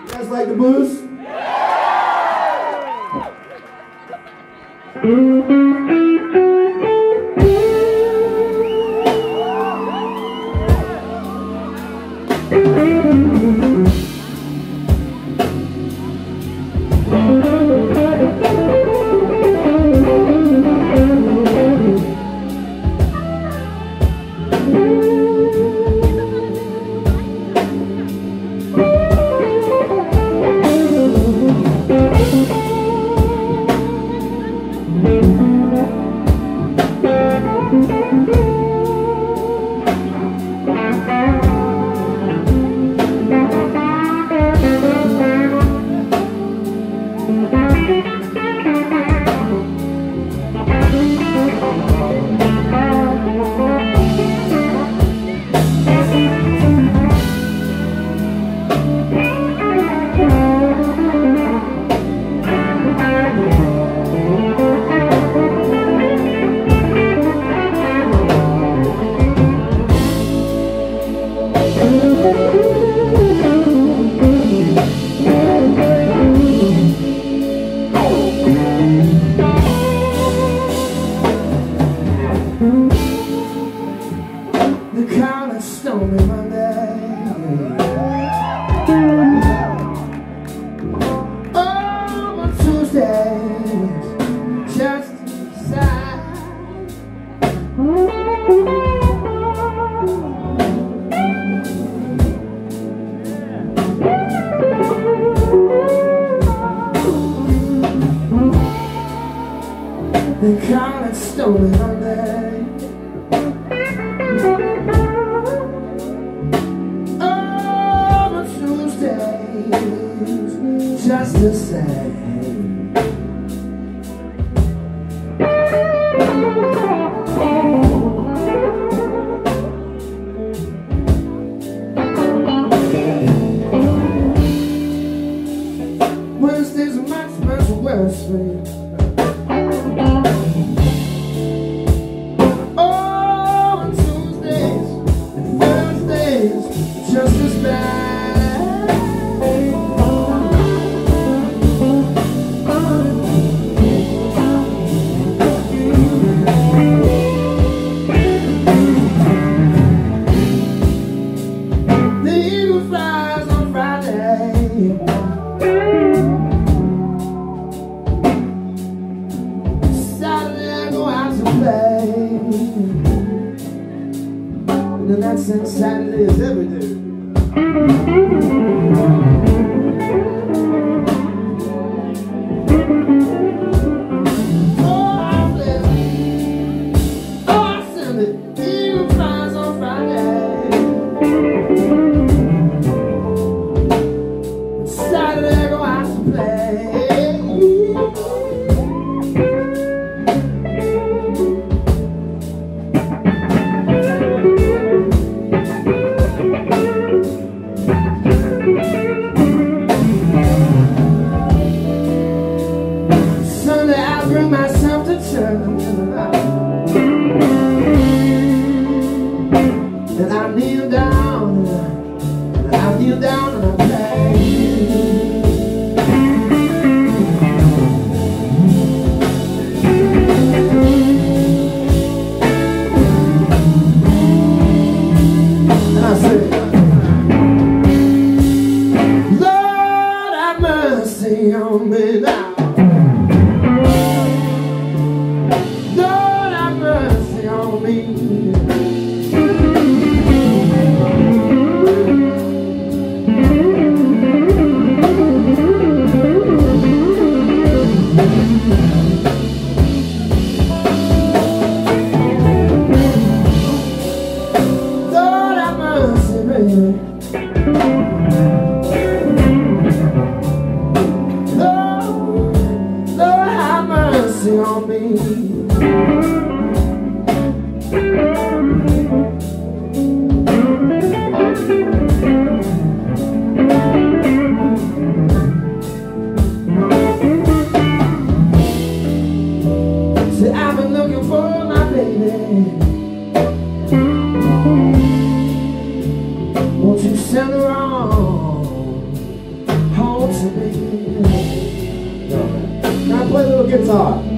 You guys like the blues? stay just inside. They call it stormy Monday. Oh, but Tuesday's just the same. Thursdays, Max Best West. And Saturday is everything. bring myself to terms. easy on me. Won't you send her on home to me? No. Now play a little guitar.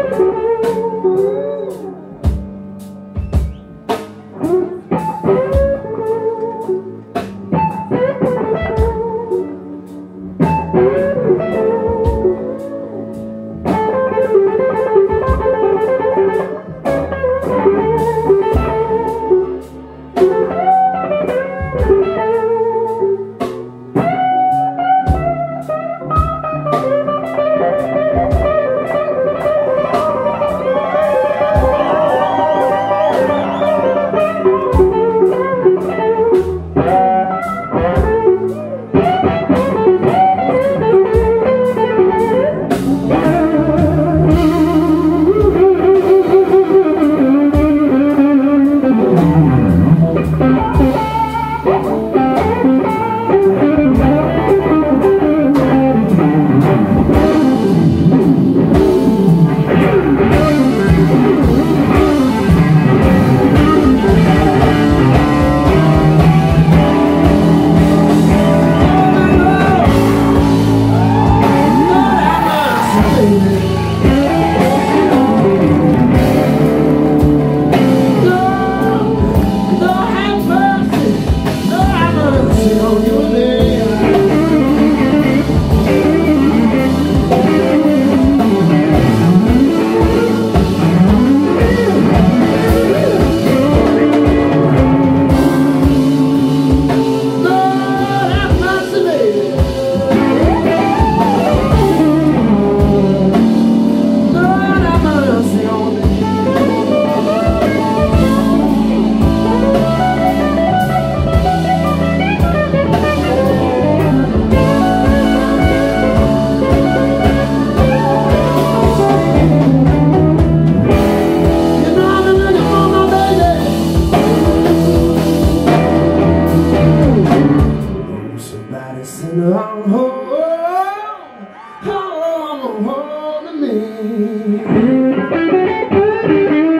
way Thank you.